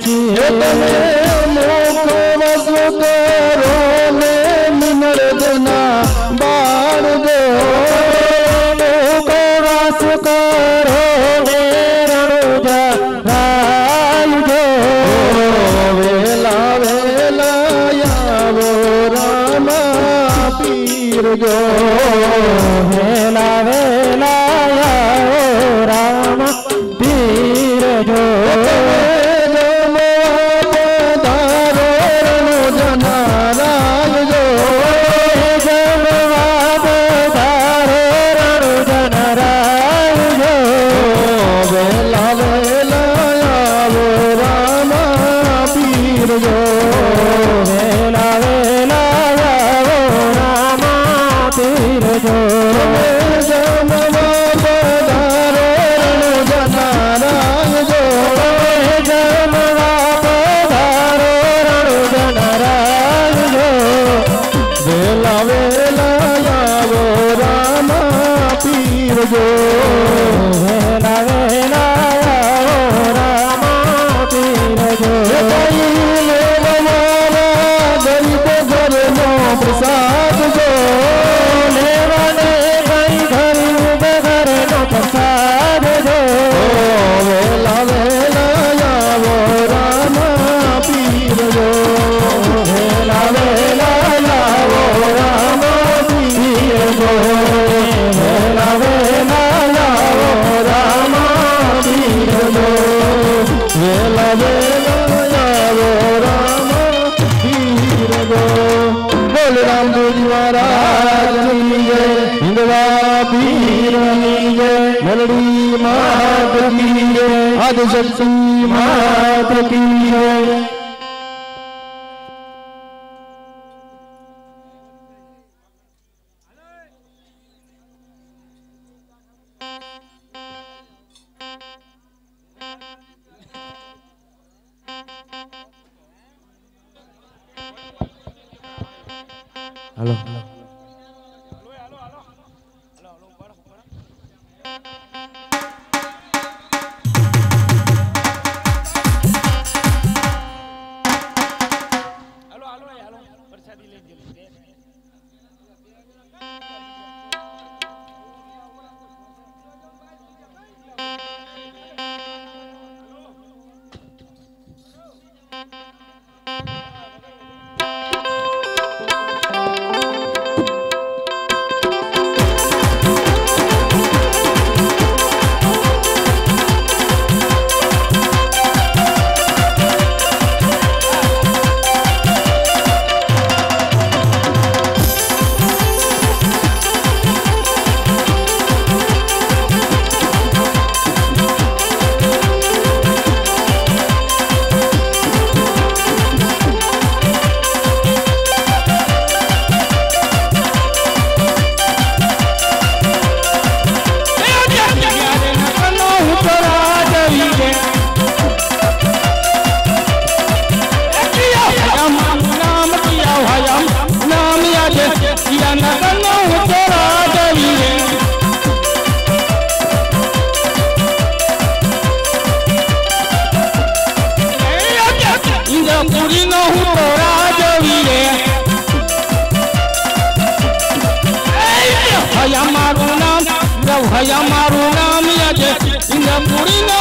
सके આદિશક્તિ માત કી હયા મારું નામ યા છે. ઇન્દ્રપુરી નો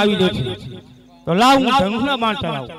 આવી જશે તો લાવ હું ધનુષના બાણ ચલાવું.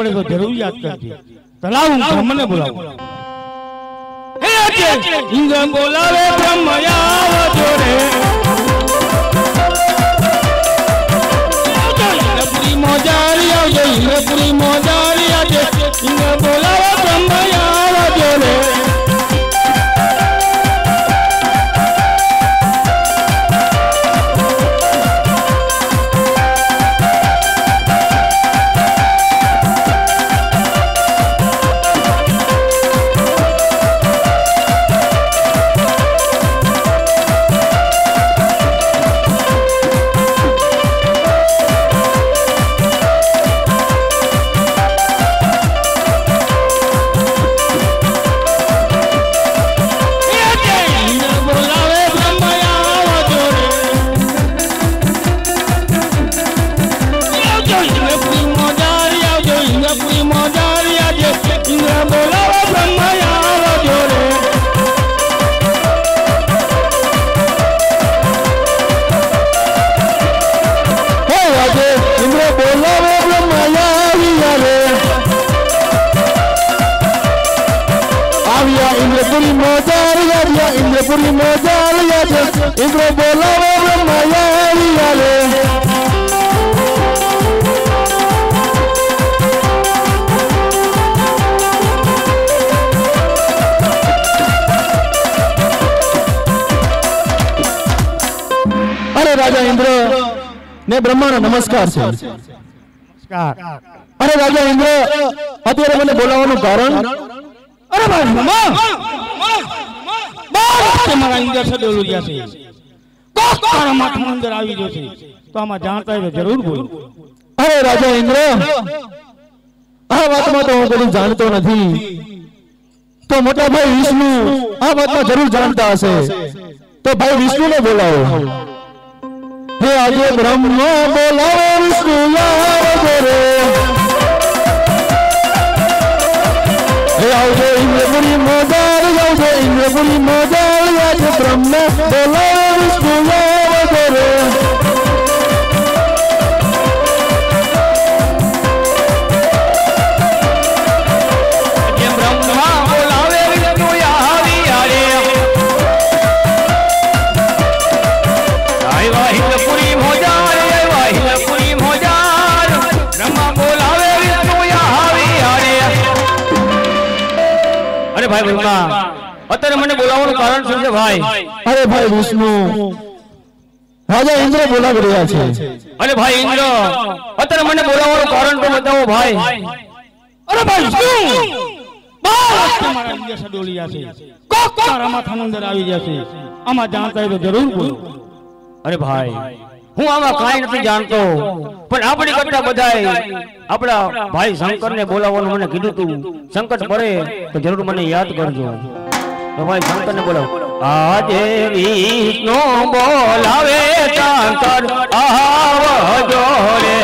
પડે તો જરૂર યાદ કરજે તલાવ બ્રહ્મને બોલાવો ઇન્દ્ર બોલાવે બ્રહ્મ આવજો રે મોજારી આવજો ઇન્દ્રપુરી મોજા તમારો નમસ્કાર છે. અરે રાજા ઇન્દ્ર અત્યારે મને બોલાવવાનું કારણ? અરે ભાઈ મામા બસ તમારા ઇન્દ્ર સડેલું ગયા છે. કોક તારા માથામાં અંદર આવી ગયો છે. તો આમાં જાણતા હોય જરૂર બોલ. અરે રાજા ઇન્દ્ર આ વાતમાં તો હું બધું જાણતો નથી. તો મોટા ભાઈ વિષ્ણુ આ વાતમાં જરૂર જાણતા હશે. તો ભાઈ વિષ્ણુને બોલાવો. હે આજે બ્રહ્મા બોલાવે વિષ્ણુ રે હે આવજો ઇન્દ્રપુરી મોદાર આવજો ઇન્દ્રપુરી મોદાર આજે બ્રહ્મા બોલાવે વિષ્ણુ ભાઈ બ્રહ્મા અત્યારે મને બોલાવવાનું કારણ શું છે ભાઈ? અરે ભાઈ વિષ્ણુ રાજા ઇન્દ્ર બોલાવી રહ્યા છે. અરે ભાઈ ઇન્દ્ર અત્યારે મને બોલાવવાનું કારણ તો બતાવો ભાઈ. અરે ભાઈ શું બસ! તમારા મારા ઇન્દ્ર સડેલું છે. કોક તારા માથાની અંદર આવી જશે આમાં જાણતા હોય તો જરૂર બોલો. અરે ભાઈ હું આમાં કાંઈ નથી જાણતો પણ આપણી કરતા બધાય આપણા ભાઈ શંકરને બોલાવવાનું મને કીધું તું. સંકટ પડે તો જરૂર મને યાદ કરજો. તો ભાઈ શંકરને બોલાવો. આજે વિષ્ણુ બોલાવે શંકર આવજો રે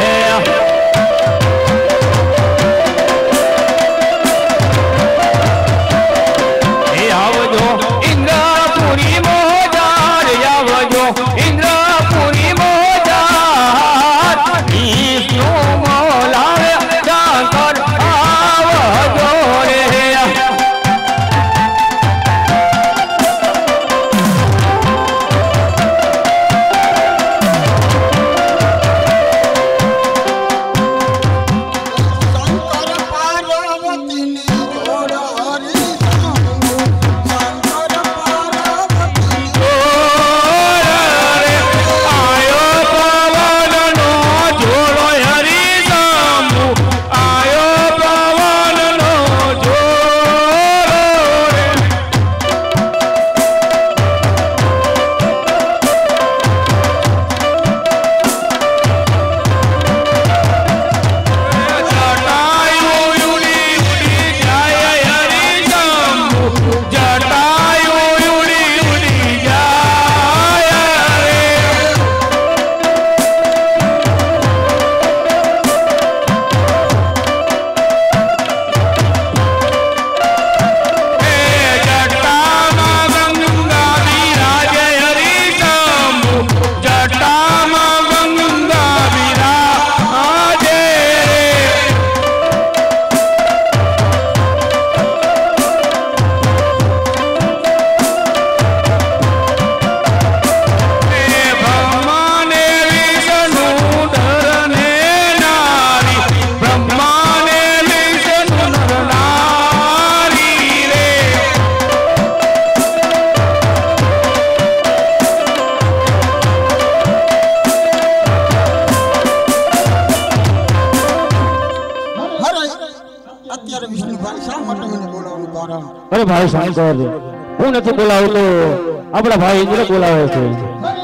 આપણા ભાઈ ઇન્દ્ર બોલાવે છે.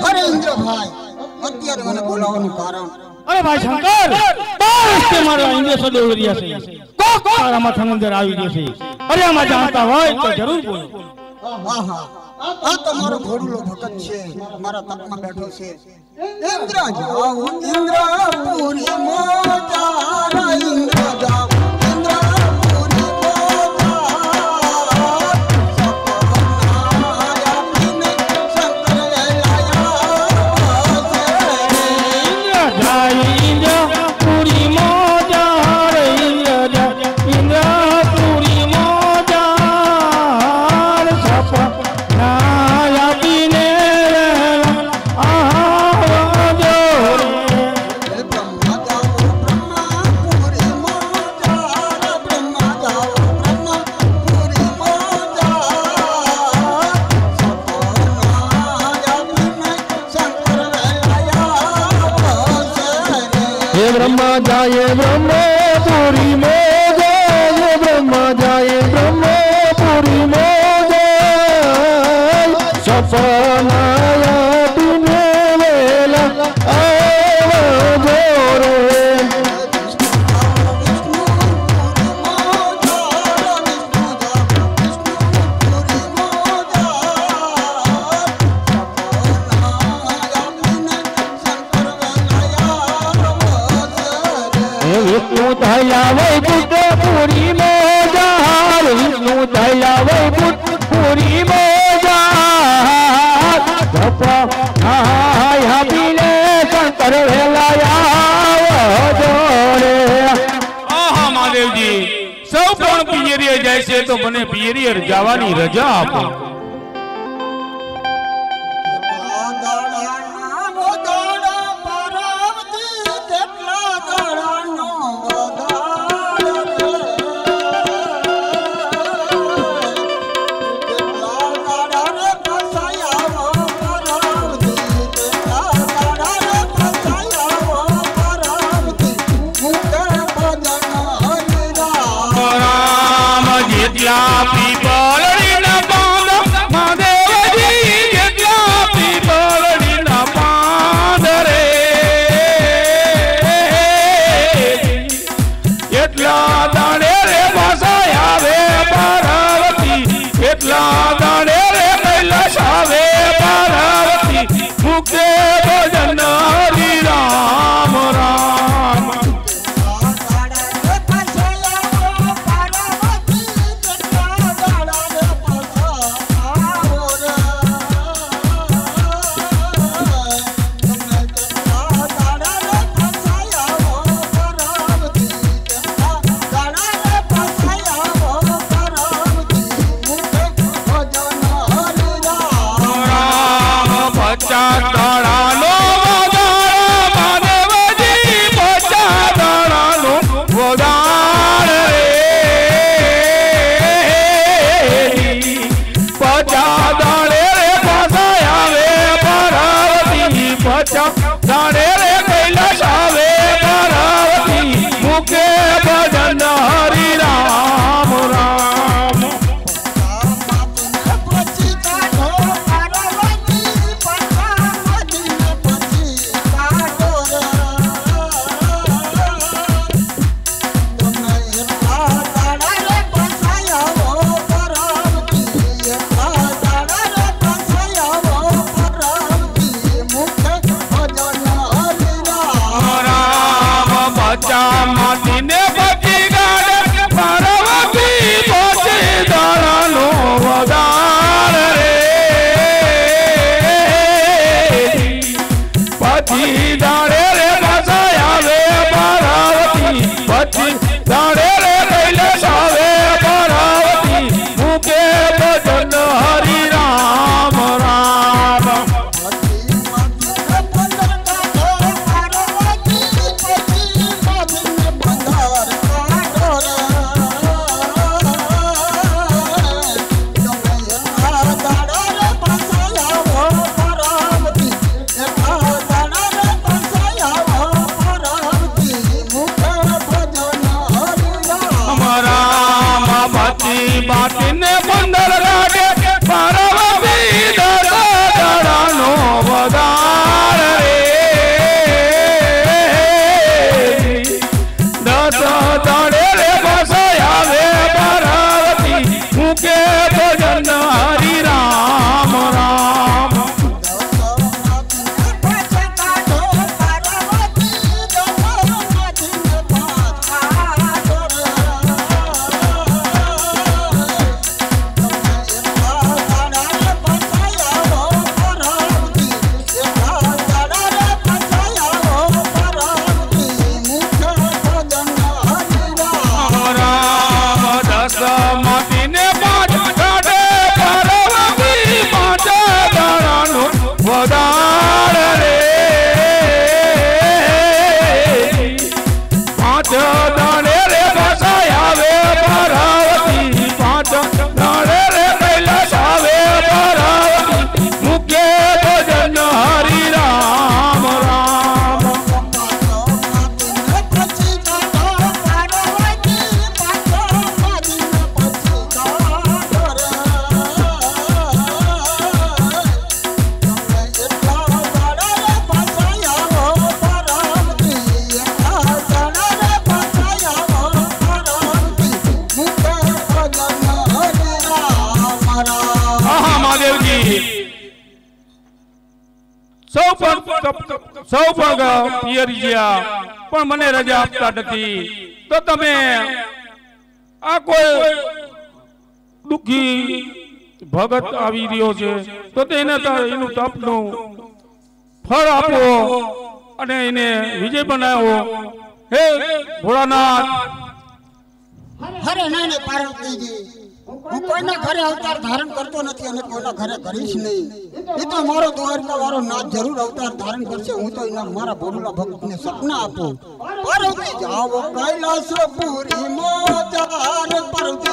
અરે ઇન્દ્રભાઈ અત્યારે મને બોલાવવાનું કારણ. અરે ભાઈ શંકર બસ વખતે મારા ઇન્દ્ર સડેલું ગયા છે. કોક તારા માથા અંદર આવી ગયો છે. અરે આમાં જાણતા હોય તો જરૂર બોલ. આહા આ તો મારો ઘોડલો ભગત છે. મારા તપમાં બેઠો છે. ઇન્દ્ર જાઓ ઇન્દ્રપુરી મોટા ઇન્દ્ર હાય હાબીલે શંકર વેલાયા જોરે આહા મહાદેવજી સૌ પણ પિયરીએ જાય છે તો મને પિયરીએ જવાની રજા આપો. નથી. તો તમે આ કોઈ દુખી ભગત આવી રહ્યો છે, તો તેને એનું તપનું ફળ આપો અને એને વિજય બનાવો. હે ભોળાનાથ. હરે નહીં પાર્વતીજી હું કોઈના ઘરે અવતાર ધારણ કરતો નથી અને કોઈના ઘરે કરીશ નહીં. એ તો મારો દ્વારકા વાળો નાથ જરૂર અવતાર ધારણ કરશે. હું તો એના મારા ભોળા ભક્તને સપના આપું. पूरी पर ते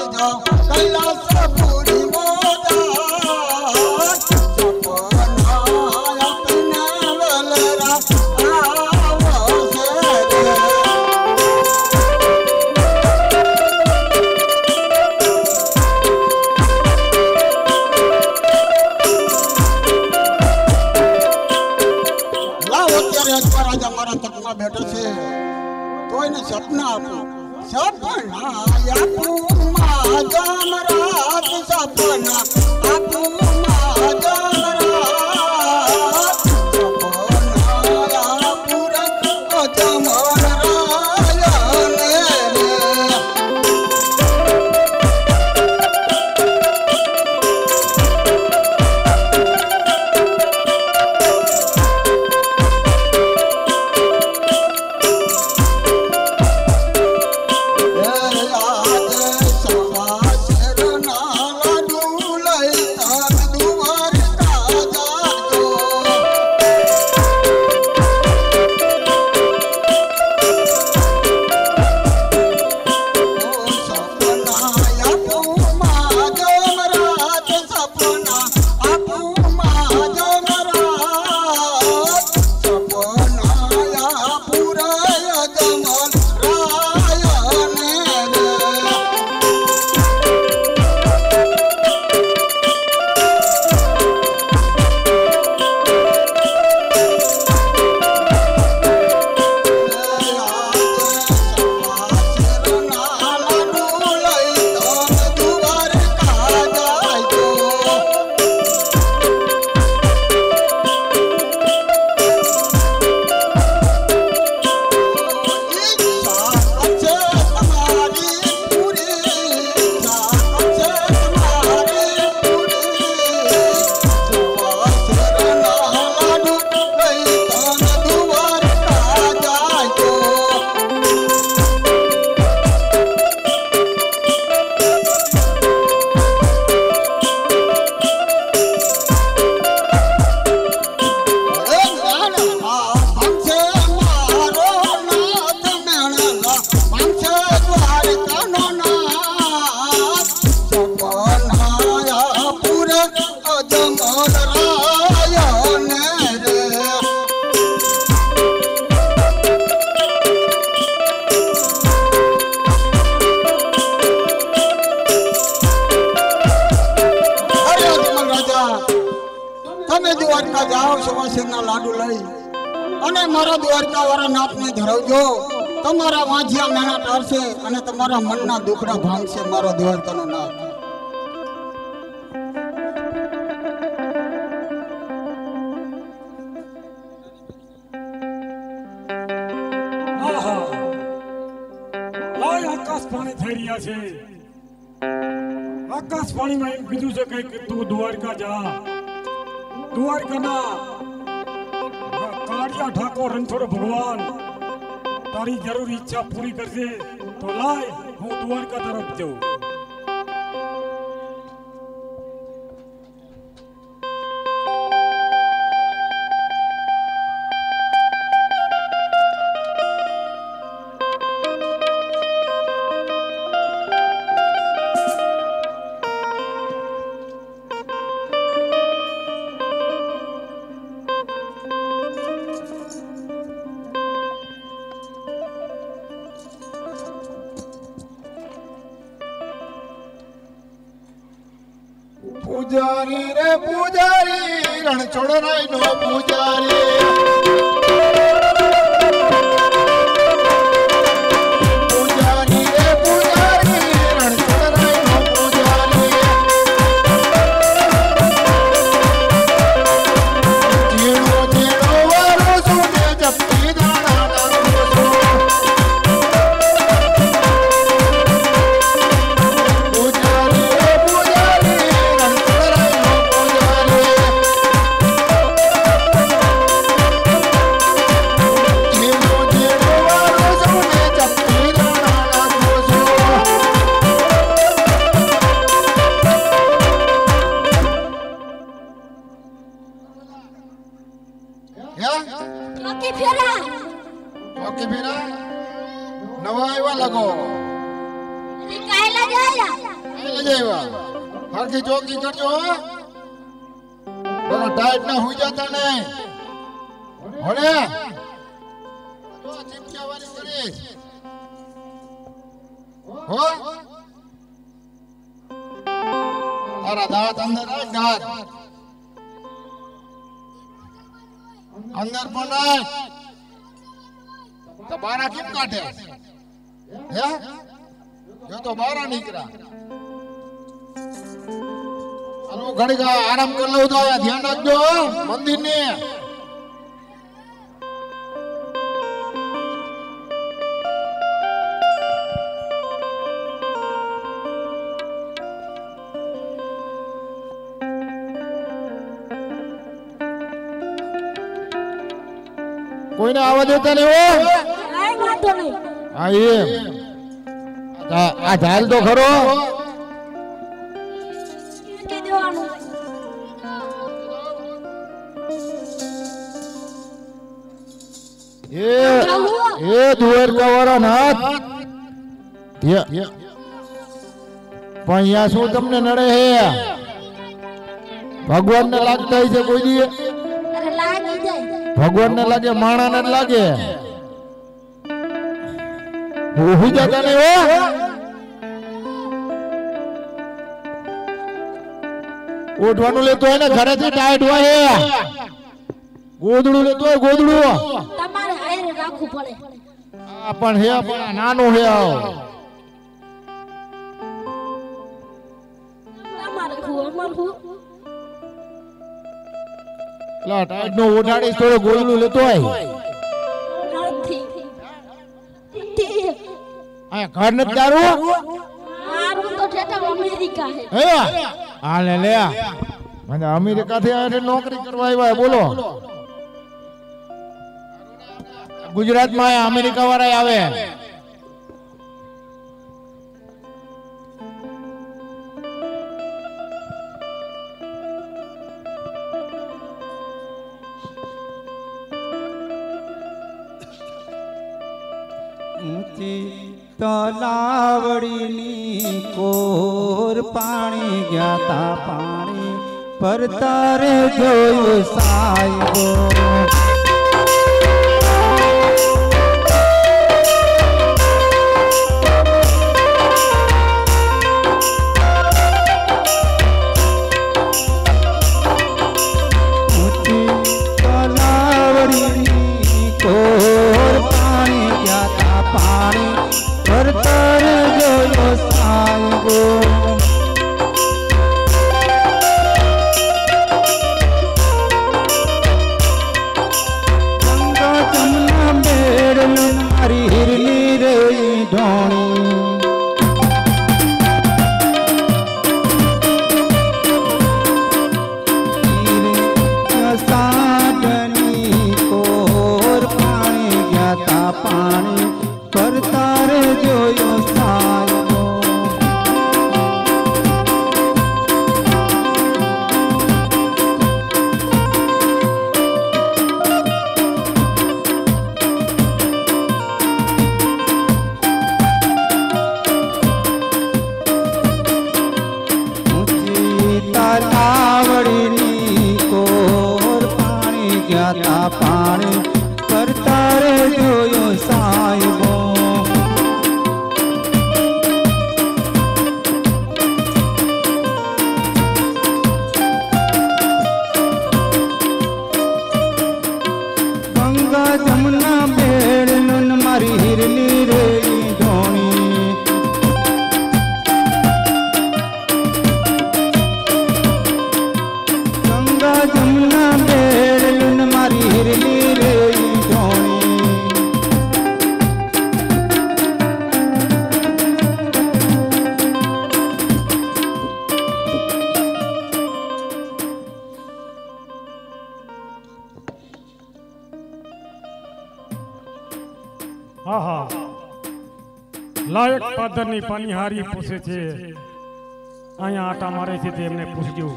તમે દ્વારકા જાઓ સવાસેરના લાડુ લઈ. અને મારા દ્વારકા વાળા નાથને ધરાવજો. તમારા વાંઝિયા મેણા ટાળશે અને તમારા મનના દુખડા ભાંગશે મારો દ્વારકાનો નાથ. આહા. લાય આકાશ થઈ રહ્યા છે. આકાશ પાણીમાં એમ કીધું છે કંઈક તું દ્વારકા જા. દ્વારકાના. કાળિયા ઠાકોર રણછોડ ભગવાન. તારી જરૂરી ઈચ્છા પૂરી કરશે તો લાય, હું દ્વારકા તરફ જઉં. હાલો ઘડીક આરામ કરી લઉં તો ધ્યાન રાખજો મંદિર ને કોઈને આવવા દેતા નહીં. હો હા આ ઝાલ તો ખરો. એ દ્વારકા વાળા નાથ પણ અહીંયા શું તમને નડે હે? ભગવાન ને લાગતા છે કોઈ દી અરે લાગી જાય ભગવાન ને લાગે માણા ને લાગે. હું જતા નહીં હો? લેતો હોય ને ઘરેથી ટાઈટ હોય હે. ગોદડું લેતો હોય ગોદડું. તમારે હારે રાખવું પડે. પણ હે પણ નાનું હે આવ. નો ગોદડું લેતો આય. આ ઘર નથી તારું? મારું તો ઠેઠા અમેરિકા લે લે અમેરિકા થી આવ્યા નોકરી કરવા આવ્યા, બોલો. ગુજરાતમાં અમેરિકા વાળા આવે તલાવડીની કોર પાણી ગયા પાણી પર તારે જોયું સાહેબો. પાદરની પાણીહારી પૂછે છે? અહીંયા આટા મારે છે તે એમને પૂછજો.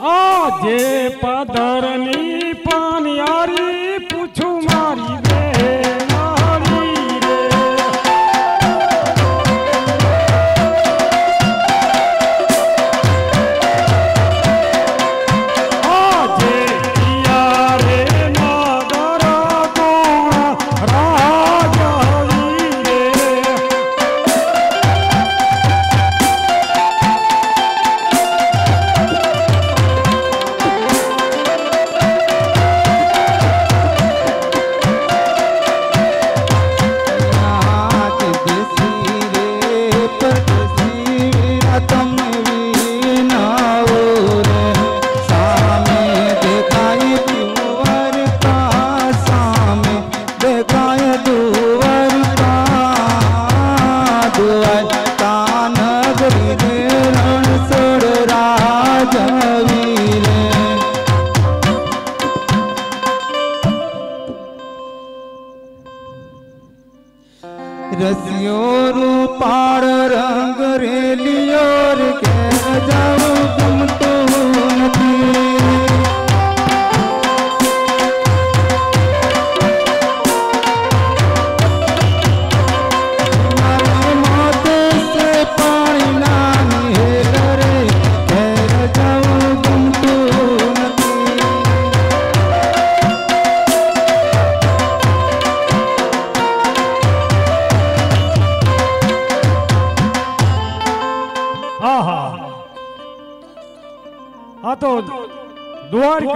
આ જે પાદરની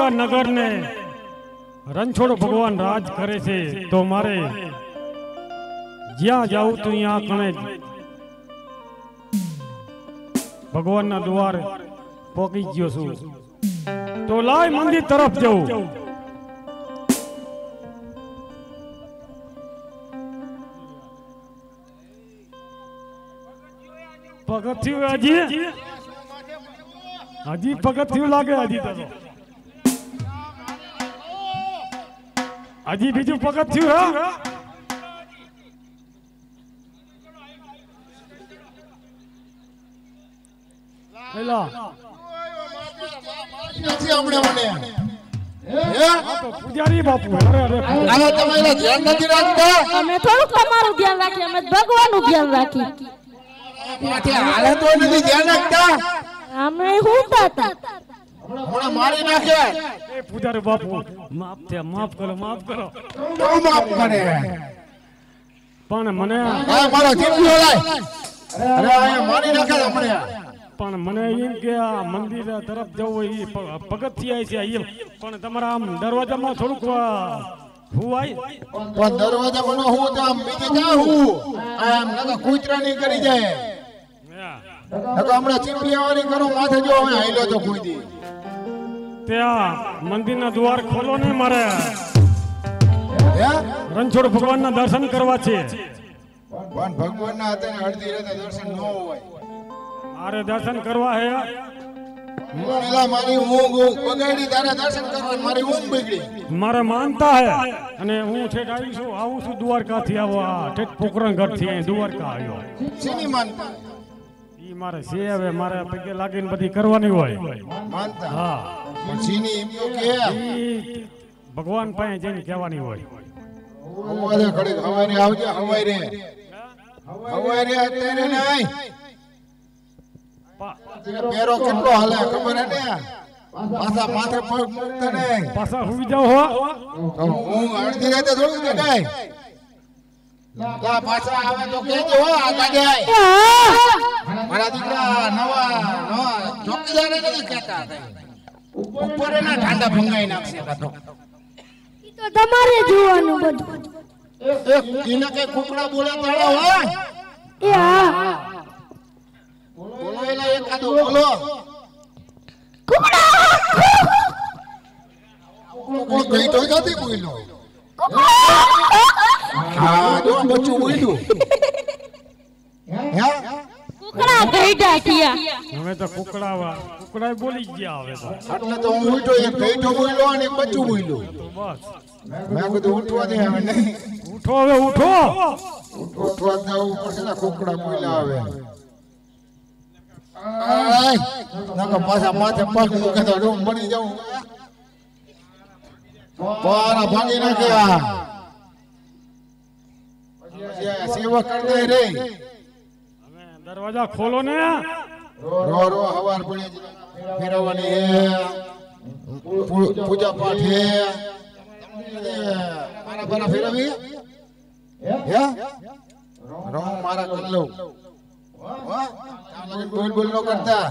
દ્વારકા નગર ને રણછોડ ભગવાન રાજ કરે છે તો મારે જ્યાં જાઉં તો ત્યાં કણે ભગવાનના દ્વાર પહોંચી ગયો છું તો લાય મંદિર તરફ જવું પગથિયું હજી હજી પગથિયું લાગે હજી તો હજી બીજું હા હમણાં મને હે તો પૂજારી બાપુ અરે અરે આને તમે ધ્યાન નથી રાખતા અમે થોડુંક તમારું ધ્યાન રાખીએ અમે ભગવાનનું ધ્યાન રાખી માથે હાલે નથી ધ્યાન રાખતા અમે હુંતા હતા હમણાં મારી નાખે એ પૂજારી બાપુ માફ થે માફ કરો માફ કરો. તો માફ કરે. પણ મને આ મારો ચીપિયો લાય. અરે આ મારી નાખે હમણે પણ મને એમ કે આ મંદિર તરફ જવું એ પગથિયા છે એમ પણ તમારા આમ દરવાજામાં થોડુંક હુવાય પણ દરવાજા બનો હું તો આમ બીજે ક્યાં હું આમ નકા કૂતરાની કરી જાય. નકા હમણાં આવવાની કરો માથે જો હવે હાઈલો તો કોઈ દી ત્યાં મંદિરના દ્વાર ખોલો ને મારે. હે? રણછોડ ભગવાનના દર્શન કરવા છે. પણ ભગવાનના હાથે અડધી રાતે દર્શન ન હોય. મારે દર્શન કરવા હે. મારી ઊંઘ ઊંઘ બગાડી તારા દર્શન કરવા મારી ઊંઘ બગડી. મારે માનતા હે. અને હું ઠેઠ આવી છું આવું છું દ્વારકાથી આવો. આ ઠેઠ ઘરથી દ્વારકા આવ્યો. શેની માનતા? ઈ મારે છે હવે મારે પગે લાગીને બધી કરવાની હોય. માનતા? હા. પણ શેની એમ તો કે ભગવાન પાસે જઈને કહેવાની હોય. હવારે ઘડીક હવારે આવજે હવારે. હવારે અત્યારે નહીં. પેરો કેટલો હાલે ખબર હે ને? પાછા માથે પગ મૂકતા નહીં. પાછા હુઈ જાઓ હો. હું અડધી રાતે થોડું જગાય લા પાછા આવે તો કેજો હો આગા જાય. મારા દીકરા નવા નવા ચોકીદારે નથી કહેતા. ઉપર એના ઠાંડા ભંગાઈ નાખશે કાતો. ઈ તો તમારે જોવાનું બધું. એક એને કે કુકડા બોલા તાળા હોય એ હા. બોલો એલા એકાદો બોલો. કોઈ ગઈ તો જાતી બોલ્યો. હા જો બચ્ચું બોલ્યું. હે કુકડા ગઈ ડાટિયા હવે તો કુકડા કુકડા બોલી ગયા હવે તો. એટલે તો હું ઉઠો એક ગઈઠો બોલ્યો અને બચ્ચું બોલ્યો. બસ. મેં કીધું ઉઠવા દે હવે નહીં. ઉઠો હવે ઉઠો ઉઠવા જવું પડશે છે કોકડા બોલ્યા આવે. નકર પાછા માથે પગ મૂકે તો રૂમ બની જાઉં. પારા ભાંગી નાખ્યા. સેવા કરતા રે. દરવાજા ખોલો ને. રો રો હવાર પડી ફેરવવાની હે. પૂજા પાઠ હે. મારા બારા ફેરવી હે? રોમ મારા કરી લઉં? બોલ બોલ નો કરતા.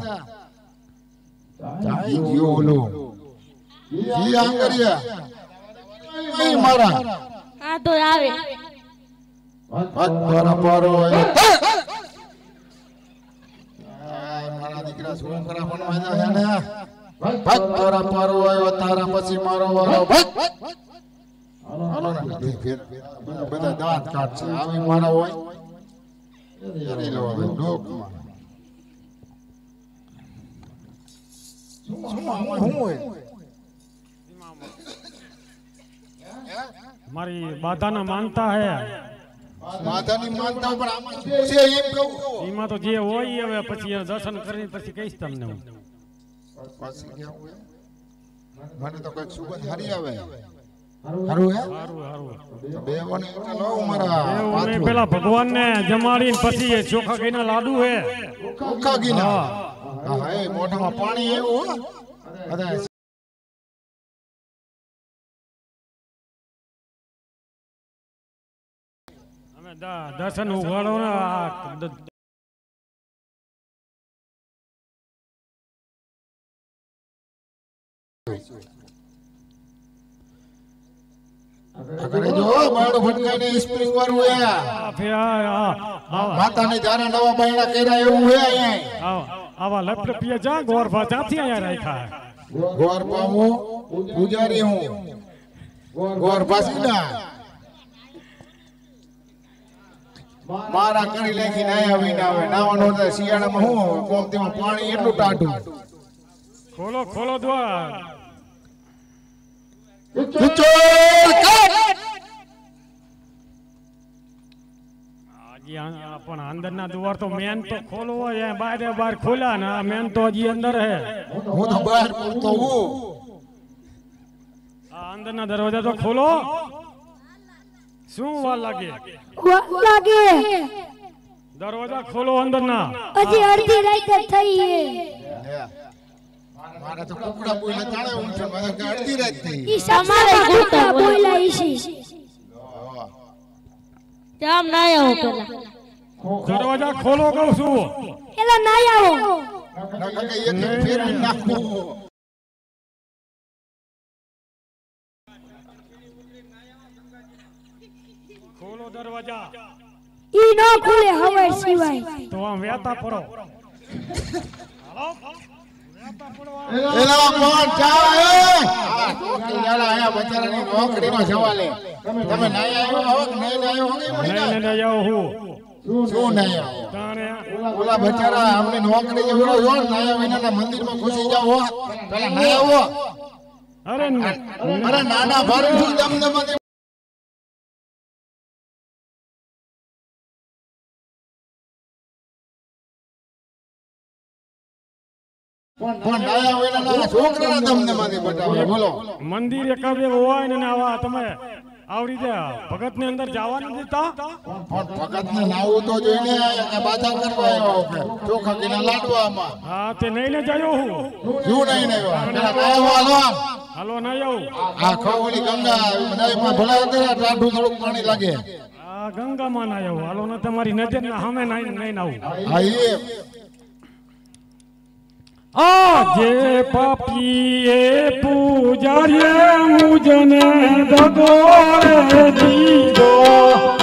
જાય ગયો ઓલો. ઈ આમ કરીએ મારા. હા તો આવે. ભક્ત પર પારો દીકરા છોકરા પણ વાજા છે ને? ભક્ત તારા પારો આવ્યો તારા પછી મારો વારો ભક્ત હાલો ને બધા- બધા દાંત કાઢશે આવી મારા હોય. કરી લો હવે ડોકમાં શું હોય? મારી બાધાના માનતા હે. માતાની માનતા પણ આમાં શું છે એમ કહું. એમાં તો જે હોય હવે પછી એ દર્શન કરીને પછી કહીશ તમને હું. પાછી? મને તો કંઈક સુગંધ હારી આવે. પાછું. પેલા ભગવાનને જમાડીને પછી એ ચોખા ઘીના લાડુ હે. ગીના? હા. એ મોઢામાં પાણી એવું દર્શન ઉઘાડો ને જો ફટકાઈને સ્પ્રિંગ વાળું હે. માતાને જારા નવા બાયણા કર્યા એવું હે અહીંયા. આવા- લપલપિયા જા ગોરભા જાથી અહીંયા રાખ્યા ગોરફા પામું પૂજારી હું. ગોર પાસીના મારા કરી લેખી નાયા વિના આવે. નાવાનો તો શિયાળામાં હું કોમતીમાં પાણી એટલું ટાઢું. ખોલો ખોલો દ્વાર. પણ અંદર ના દ્વાર તો મેન તો ખોલવો હોય બહાર બારે બાર ખોલ્યા ને મેન તો હજી અંદર હે હું તો બહાર પડતો હું અંદર ના દરવાજા તો ખોલો. શું વાર લાગે? વાર લાગે. દરવાજા ખોલો અંદરના. હજી અડધી રાત જ થઈ છે. મારા તો કુકડા બોલે તાણે ઊંચો મારે કે અડધી રાત થઈ ઈ તમારે ખોટા બોલાય છે. જામ ના આવો પેલા. દરવાજા ખોલો કહું છું. એલા ના આવો નકર કે એક એક ફેરવી નાખું ખોલો દરવાજા. ઈ નો ખુલે હવે સિવાય. તો આમ વેતા પડો. એલા કોણ ચાવે યાલા આયા બચારાની નોકરીનો સવાલ હે તમે નહીં આવ્યો હો કે નહીં આવ્યો હો કે મળી નહીં ના? નહીં જાઓ હું. શું નહીં આવ્યો? ઓલા બચારા અમને નોકરી જે નાયા વિનાના મંદિરમાં ઘુસી જાવ હો. પેલા નહીં આવો. અરે અરે નાના ભારું છું દમદમાથી મંદિર એકાદે હોય ને આવા તમે આવી રીતે ભગતની અંદર જવા નથી દેતા પણ ભગતને નાવું તો જોઈને બાધા કરવા આવ્યો કે ચોખા કીના લાડવામાં હા તે નહીં ને જયો હું. શું નહીં ને આવ્યો? હાલો હાલો ના આવું. આ ખવડી ગંગા બધાયમાં ભલા દે ટાઢું થોડું પાણી લાગે. આ ગંગામાં ના આવું. હાલો ને તમારી નજર ના સામે નહીં નહીં આવું. હા એ આજે પાપીએ પૂજારીએ મુજને દગોરે દીધો.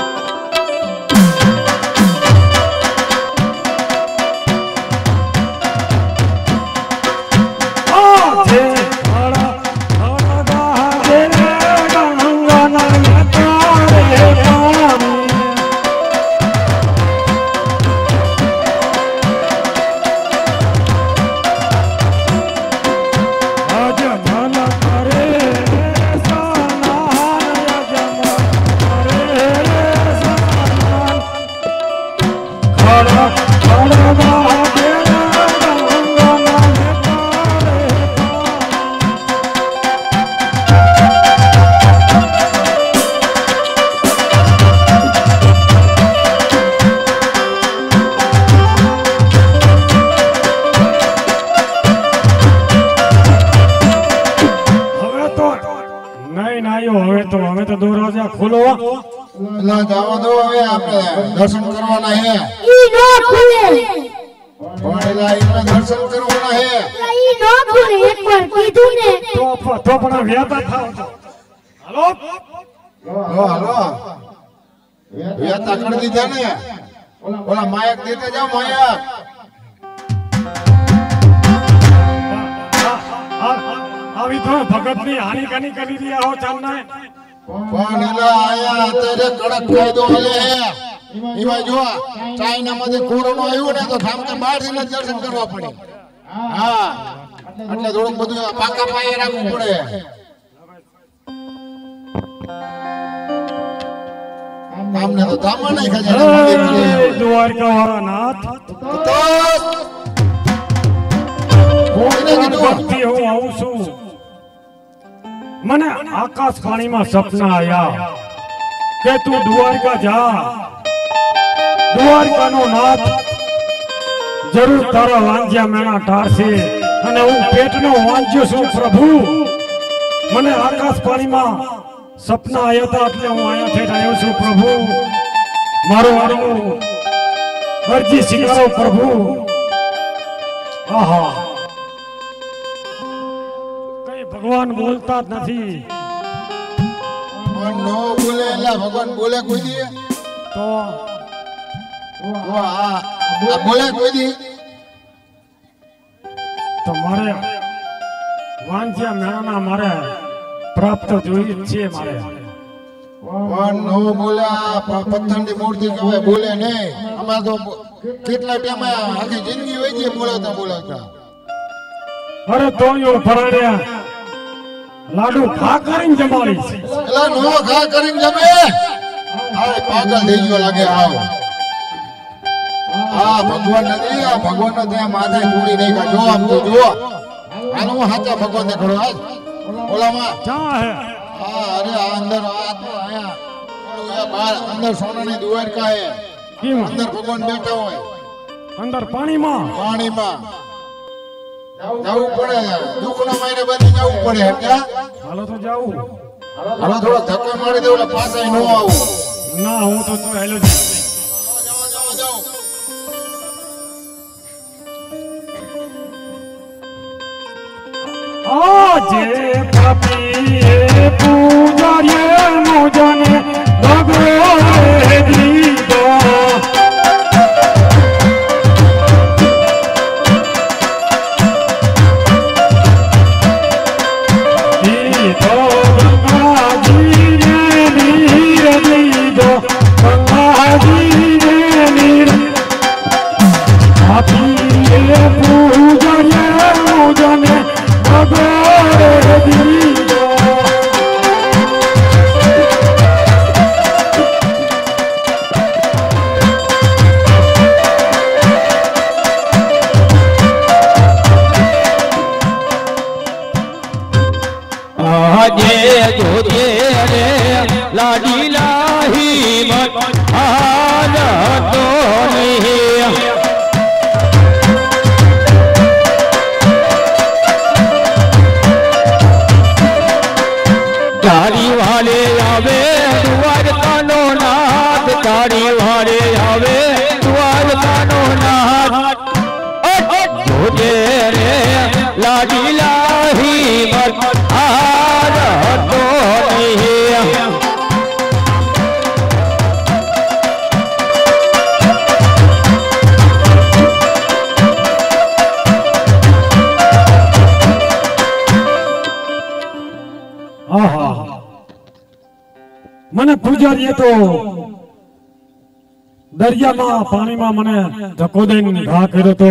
ને તો ઠામકે બહારથી જ દર્શન કરવા પડે. હા. એટલે થોડુંક બધું પાકા પાયે રાખવું પડે. તો નહીં ખજાના. દ્વારકા વાળા નાથ ભક્તિ હું આવું છું. મને આકાશ પાણીમાં સપના આવ્યા કે તું દ્વારકા જા. દ્વારકાનો નાથ જરૂર તારા વાંજ્યા મેણા ટાળશે અને હું પેટનો વાંજ્યો છું પ્રભુ. મને આકાશ પાણીમાં સપના આવ્યા હતા એટલે હું અહીંયા થઈને આવ્યો છું પ્રભુ. મારો વાળું અરજી સ્વીકારો પ્રભુ. આહા. કઈ ભગવાન બોલતા જ નથી. ભગવાન બોલે કોઈ દી તો આ આ બોલે કોઈ દી તો મારે મેળાના મારે પ્રાપ્ત જોઈએ છે મારે. પણ નો બોલે પથ્થરની મૂર્તિ કહેવાય બોલે નહીં. અમારે તો કેટલા ટાઈમ આખી જિંદગી હોય છે બોલાતા બોલાતા અરે તોણિયો ફરાડ્યા લાડુ ખા કરીને જમાડી. એલા નો ઘા કરીને જમે. આ પાગલ થઈ ગયો લાગે આવ. આ ભગવાન નથી આ ભગવાન નો ત્યાં માથે પૂરી નહીં કા જો આમ તો જો હાલ હું હાચા ભગવાન ને ખડો આજ ઓલામાં. ક્યાં હે. હા અરે આ અંદર આ તો આયા બહાર અંદર સોનાની દ્વારકા હે. કેમ? અંદર ભગવાન બેઠા હોય. અંદર પાણીમાં. પાણીમાં. જવું પડે દુઃખ નો મારે બધી જવું પડે ક્યાં હાલો તો જાઉં. હાલો થોડો ધક્કો મારી એટલે પાછા ન આવું. ના હું તો હેલો જાઉં જાઓ જાઓ. આજે પાપીએ પૂજારીએ મોજાને ભગવાને દીધો. મને પૂજારીએ તો દરિયામાં પાણીમાં મને ધક્કો દઈને ઘા કર્યો તો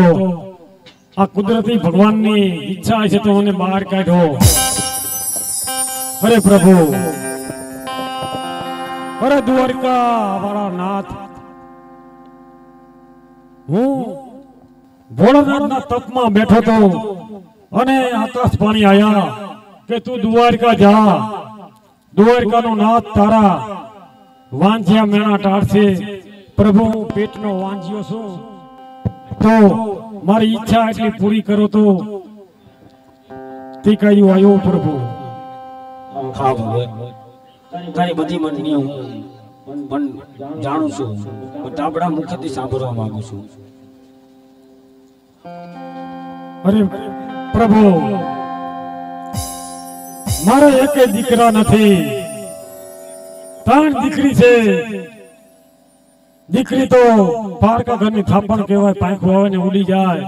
આ કુદરતી ભગવાનની ઈચ્છા છે તો મને બહાર કાઢો. અરે પ્રભુ. અરે દ્વારકા વાળા નાથ. હું ભોળાનાથના તપમાં બેઠો તો અને આકાશ પાણી આયા કે તું દ્વારકા જા. દ્વારકાનો નાથ તારા વાંજ્યા મેણા ટાળશે પ્રભુ હું પેટનો વાંજ્યો છું. તો મારી ઈચ્છા એટલી પૂરી કરો તો. તે કહ્યું આવ્યો પ્રભુ. તારી બધી મનની હું પણ જાણું છું. પણ આપણા મુખથી સાંભળવા માંગુ છું. અરે પ્રભુ મારે એક દીકરા નથી. ત્રણ દીકરી છે. દીકરી તો પારકા ઘરની થાપણ કહેવાય, પાંખું આવે ને ઉડી જાય.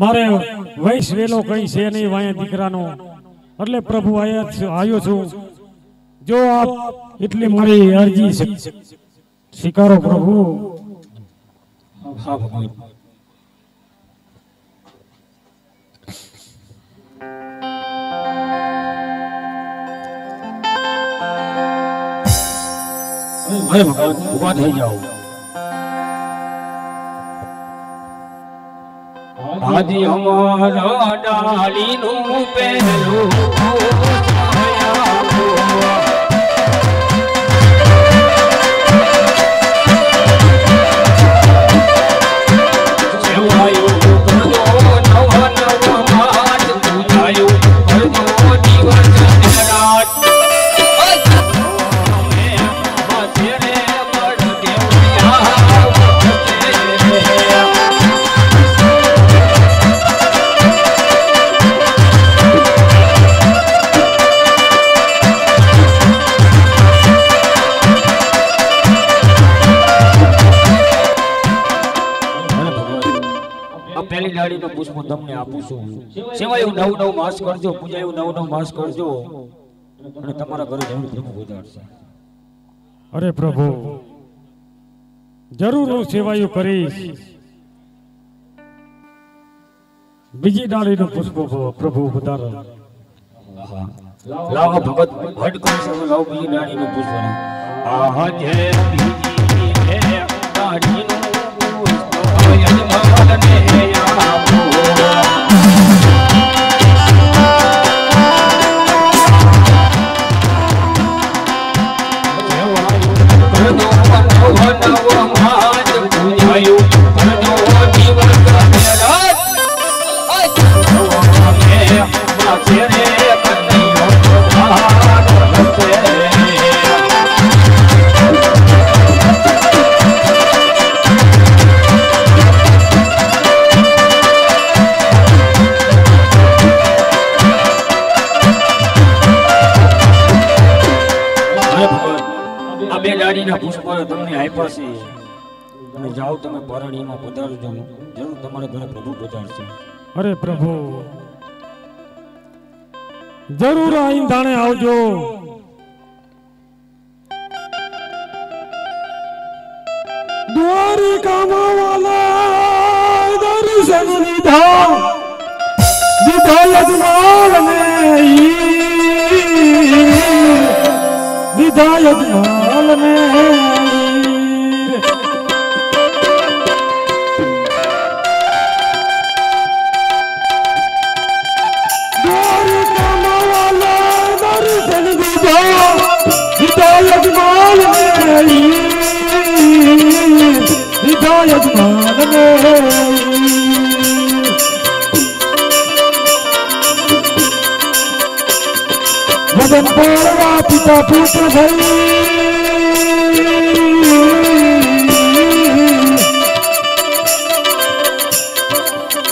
મારે વૈશ વેલો કઈ છે નહીં વાયા દીકરાનો. એટલે પ્રભુ આવ્યો છું. જો આપ એટલી મારી અરજી સ્વીકારો પ્રભુ. હા હે ભગવાન ઊભા થઈ જાઉં આજી અમારા ડાલીનું પહેલું પુષ્પ તમને આપું છું. સેવાયું નવ નવ માસ કરજો પૂજાયું નવ નવ માસ કરજો. અને તમારા ઘરે જરૂર પ્રભુ વધારશે અરે પ્રભુ જરૂર હું સેવાયું કરીશ. બીજી ડાળીનું પુષ્પ પ્રભુ વધારો લાવો ભગત ભટ કરશે લાવો બીજી ડાળીનું પુષ્પ. આહ જે બીજી હે ડાળીનું પુષ્પ. યજમાનને આપો પધારશે અરે પ્રભુ. જરૂર આઈન દાણે આવજો. દ્વારિકામાં વાલા દર્શન દીધા દીધા યજમાન ને દીધા યજમાનને ઈ. યજમાનને ઈ. વદન પાડવા પિતા પુત્ર થઈ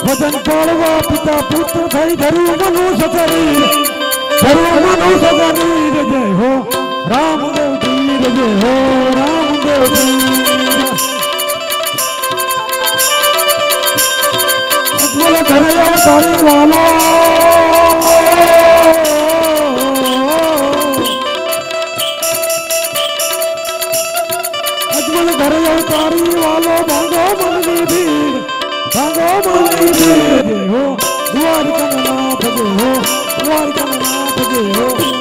વદન પાડવા પિતા પુત્ર થઈ ધરું મનુષ્ય શરીર ધરું શરીર જય હો રામદેવ ધીર જય હો રામદેવ ધીર અજમલ ઘરે તારી વાલો અજમલ ઘરે તારી વાલો ભાંગો મનની ભીડ ભાંગો મનની ભીડ જય હો દ્વારકા નાથ જય હો દ્વારકા નાથ જય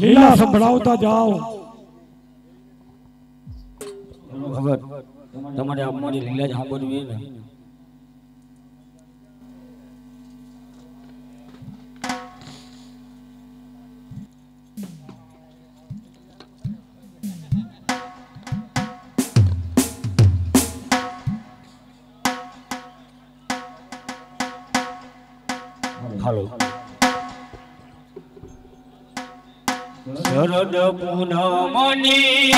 લીલા સંભળાવતા જાઓ. ભગત તમારે આ મારી લીલા જ સાંભળવી ને? શરદ પૂનમની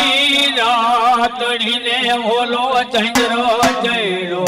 રાતડીને ઓલો ચંદ્ર જયરો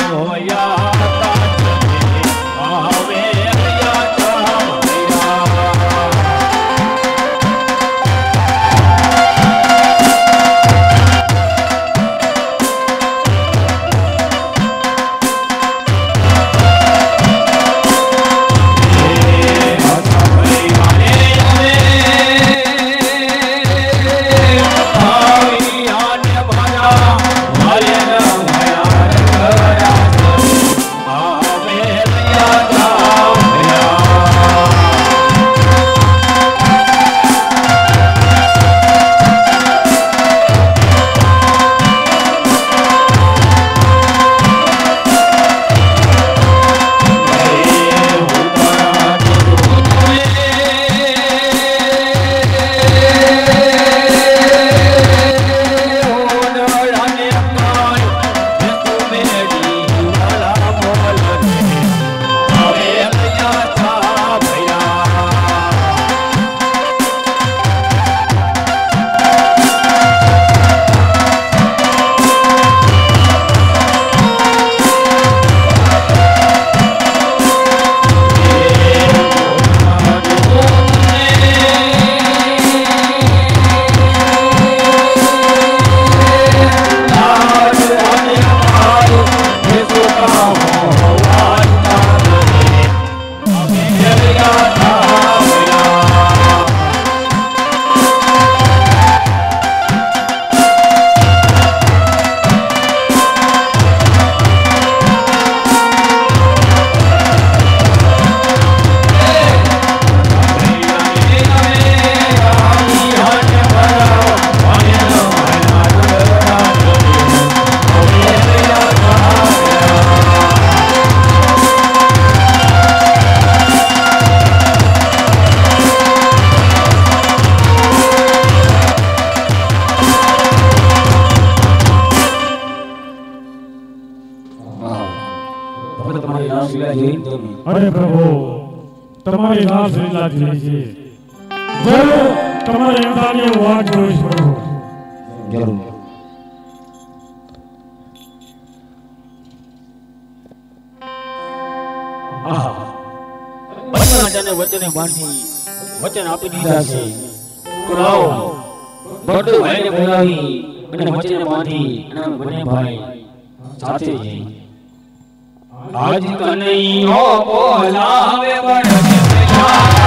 તમે અરે પ્રભુ તમારી લાશ લીલા જ છે. જરૂર તમારે અંદાજે વાત જોઈશ પ્રભુ. જરૂર. આહા. વચને બાંધી વચન આપી દીધા છે. તો લાવો બધું ભાઈને બોલાવી અને વચને બાંધી અને બંને ભાઈ સાથે જઈએ. આજ કનૈયો બોલાવે બળદ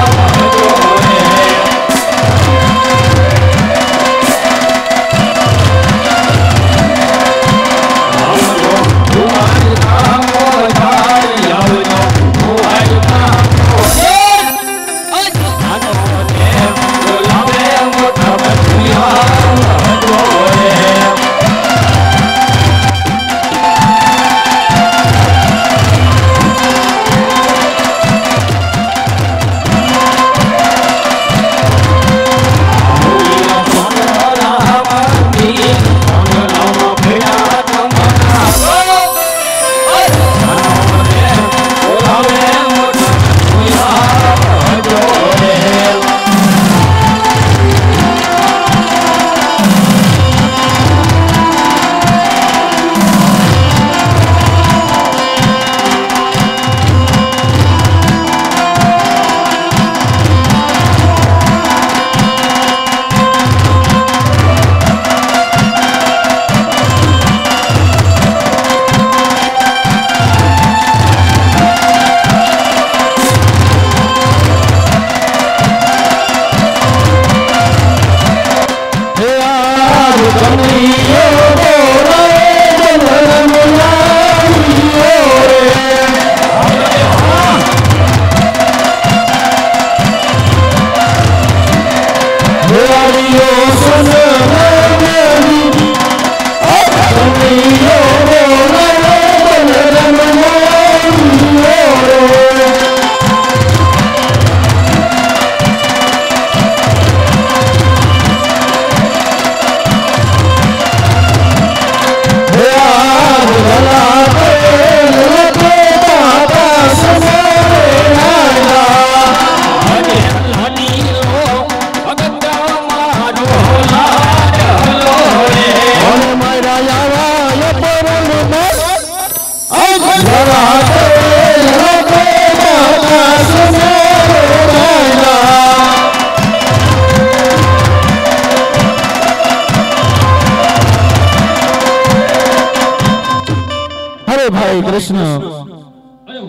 ભાઈ કૃષ્ણ.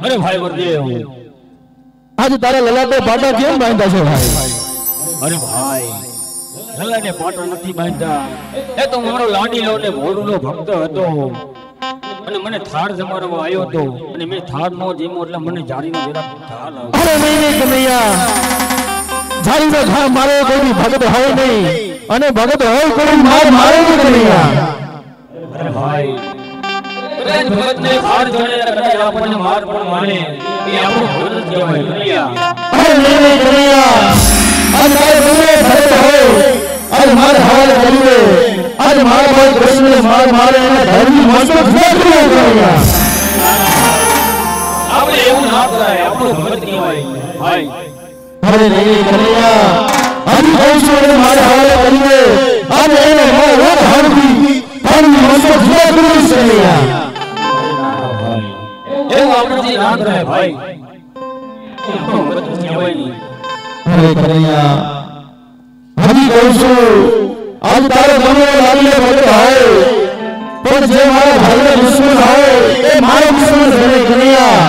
અરે ભાઈ વરદેવ આજે તારા લલાટે પાટા કેમ બાંધ્યા છે ભાઈ? અરે ભાઈ લલાને પાટો નથી બાંધતા એ તો મારો લાડીલો ને ભોળુનો ભક્ત હતો. અને મને થાળ જમાડવા આવ્યો હતો. અને મેં થાળ નો જીમો એટલે મને જારીનો જરા થાળ. અરે નહીં નહીં કનૈયા. જારીનો થાળ મારે કોઈ ભગત હોય નહીં. અને ભગત હોય કોઈ માર મારે નહીં કનૈયા. અરે ભાઈ કદાચ ભગતને થાળ જણે કદાચ આપણને માર પણ માને એ આપણો ભગત કહેવાય કનૈયા. અરે નહીં નહીં કનૈયા. અને ભગત હોય. આજ મારે હવાલે કરીએ આજ મારા ભાઈ કૃષ્ણ માર મારે એના ધર્મની મસ્તો ફેરવી કરીએ કનૈયા આપણે એવું ના કરાય આપણો ભગત કહેવાય ભાઈ. અરે રે કનૈયા આજ કૃષ્ણ મારે હવાલે કરીએ આજ એને મારે વાત હારવી ધર્મની મસ્તો ફેરવી કનૈયા એવું આપણથી ના કરાય ભાઈ. ભગત જ કહેવાય નહીં અરે કનૈયા હજી કહું છું આજ તારે એ લાગીને ભગત હોય પણ જે મારા ભાઈને દુશ્મન હોય એ મારો દુશ્મન છે કનૈયા.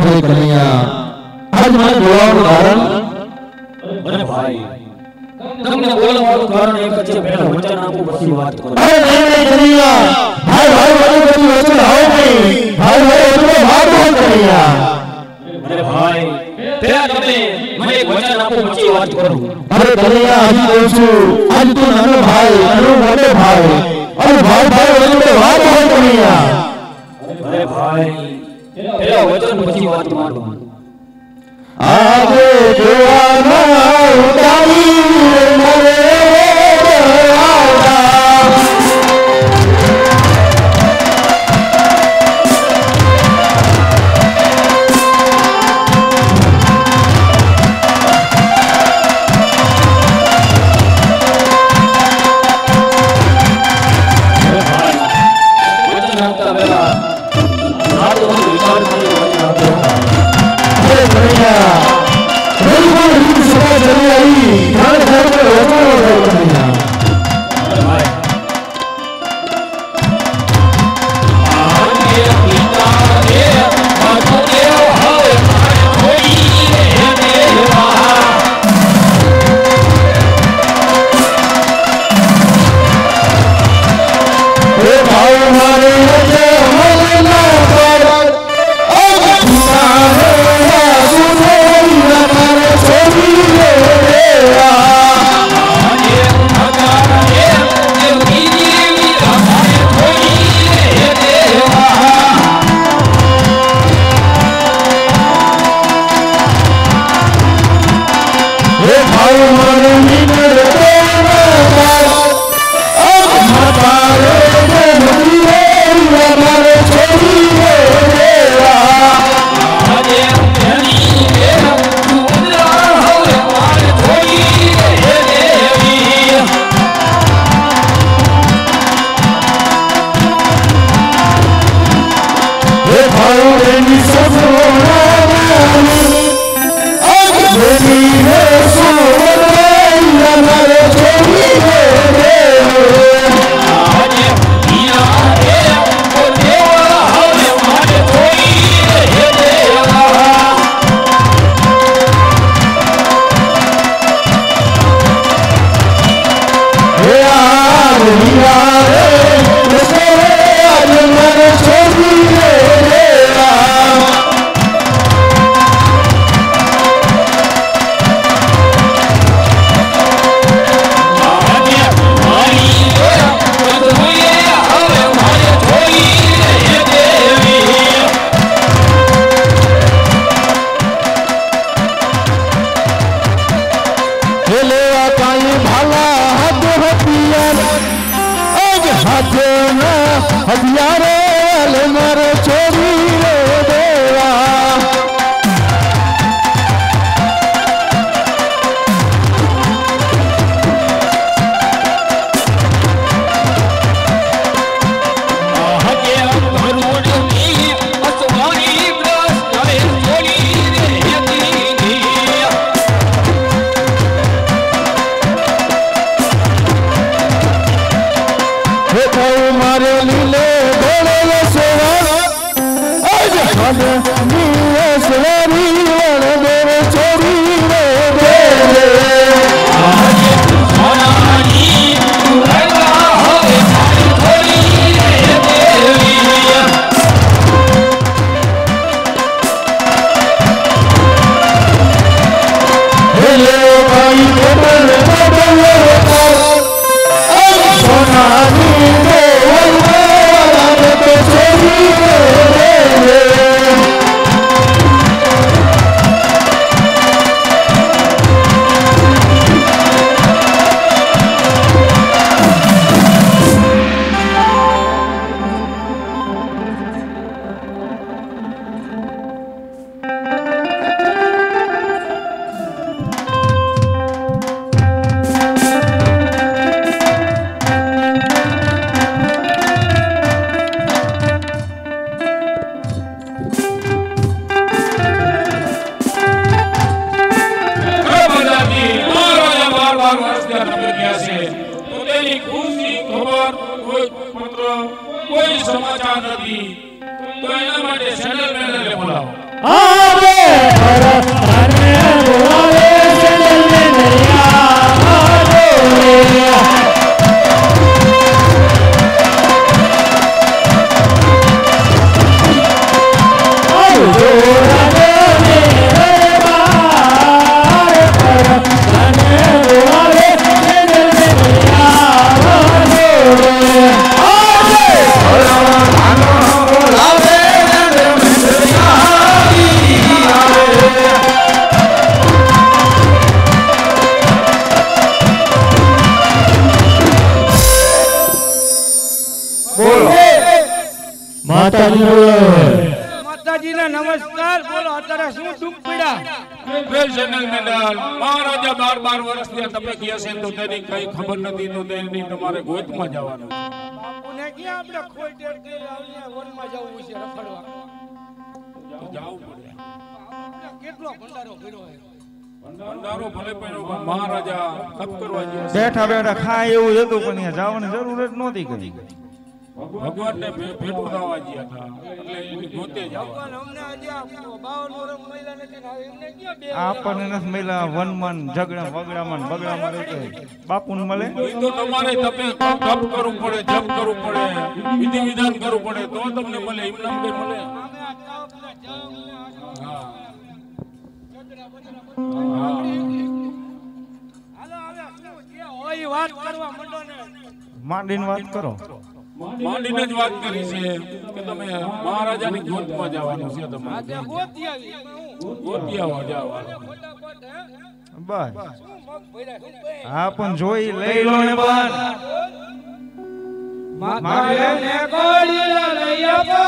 અરે કનૈયા આજ મને બોલાવવાનું કારણ? અરે ભાઈ તમને બોલવાનું કારણ એક છે પહેલા વચન આપું પછી વાત કરો. અરે નહીં નહીં કનૈયા ભાઈ ભાઈ વાળી વચન હોય એટલે વાત હોય કનૈયા અરે ભાઈ પહેલા તમે મને એક વચન આપો પછી વાત કરો. અરે કનૈયા હજી કહું છું. આજ તું નાનો ભાઈ અને મોટો ભાઈ. અરે ભાઈ ભાઈ વચ્ચે વાત હોય કનૈયા અરે ભાઈ પહેલા વચન પછી વાત માંડો આગે દેવાના ઉડાડી બેઠા બેઠા ખાય એવું હતું પણ અહીંયા જવાની જરૂર જ નહોતી કરી ભગવાન ને ભેટો થવા ગયા હતા. એટલે એની ગોતે જવા ભગવાન અમને બાવન વર્ષ મહિલા ને એમને ક્યાં બે આપણને નથી મળ્યા વન મન ઝઘડા વગડામાં ને બગડામાં રહે બાપુને મળે? તો તમારે તપે તપ કરવું પડે જપ કરવું પડે વિધિ વિધાન કરવું પડે તો તમને મળે એમ નામ મળે. ને ને હા. વાત કરવા માંડો ને માંડીને વાત કરો. માંડીને જ વાત કરી છે કે તમે મહારાજાની ગોતમાં જવાનું છે તમારે. ગોતી આવી. બસ. હા પણ જોઈ લઈ લો ને બાન મારે ને લઈયા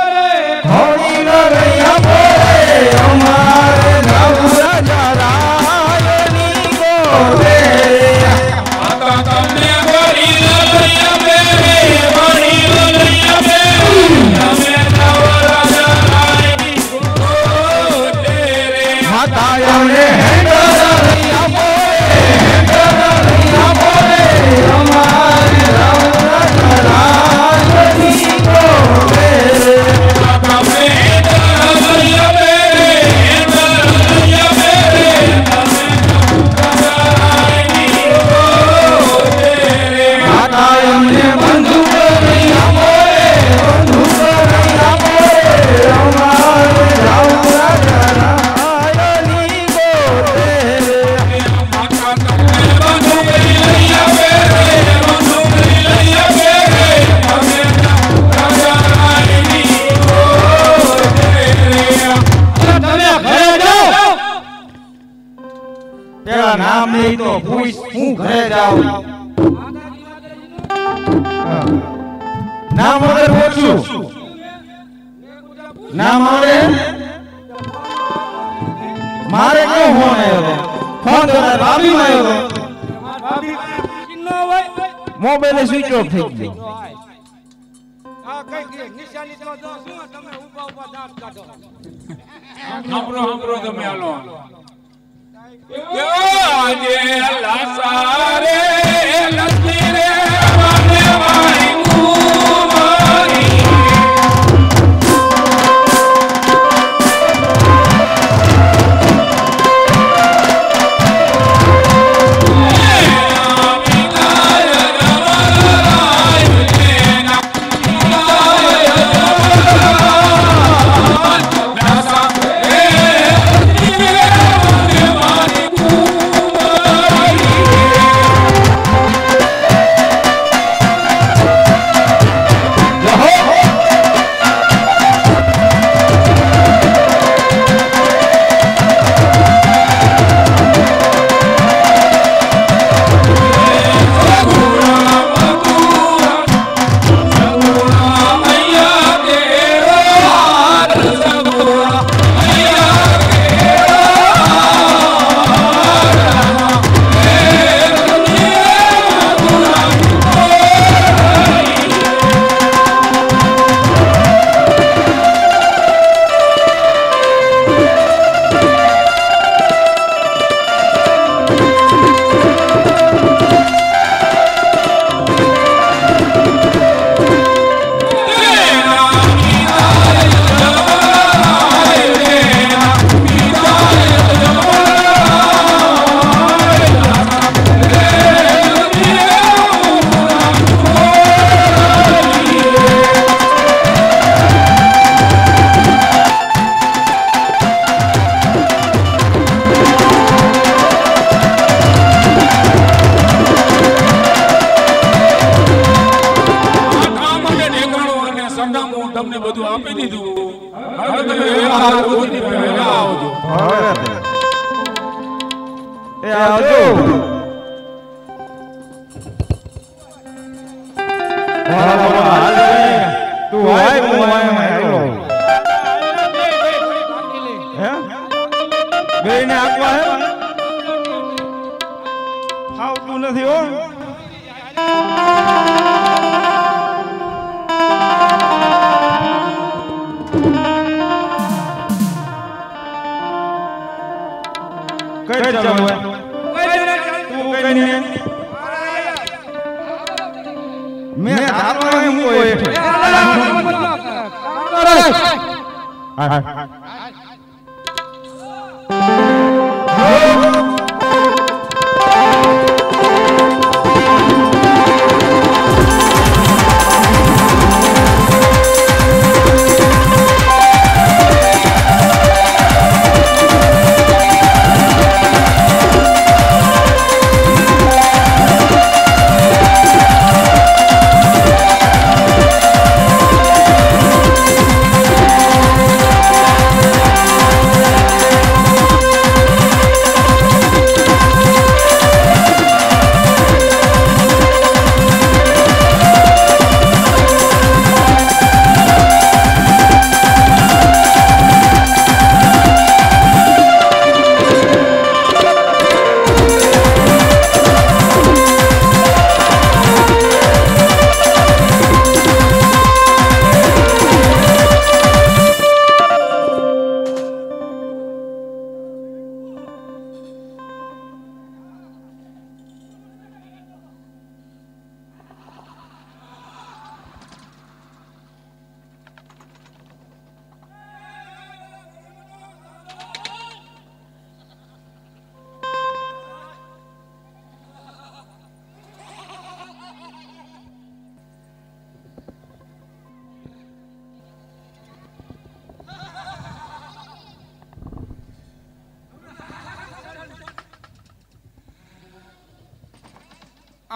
અમારે નવ રાજા રાયની ગોરે લઈ તો પૂછ હું ઘરે જાઉં. નામ વગર પૂછું. નામ આવે? મારે કેવો ફોન આવ્યો ફોન તો તારા ભાભીમાં આવ્યો મોબાઈલ સ્વિચ ઓફ થઈ ગયો આ કઈ નિશાની તો જો શું તમે ઊભા ઊભા દાંત કાઢો. સાંભળો સાંભળો તમે હાલો. આજે લાસારે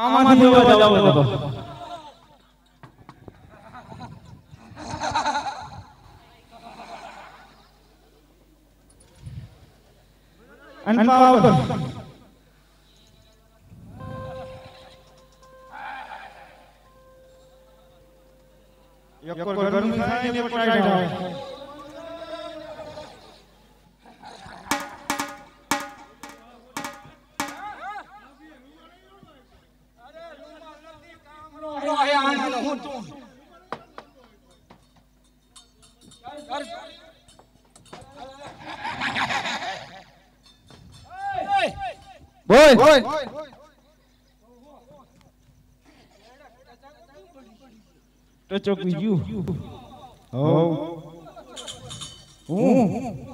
आम्हाला देवा जावं होतं आणि पावकर एक कोण गरम नाही ने पटायला One. Touch up with you. Oh. Oh. oh.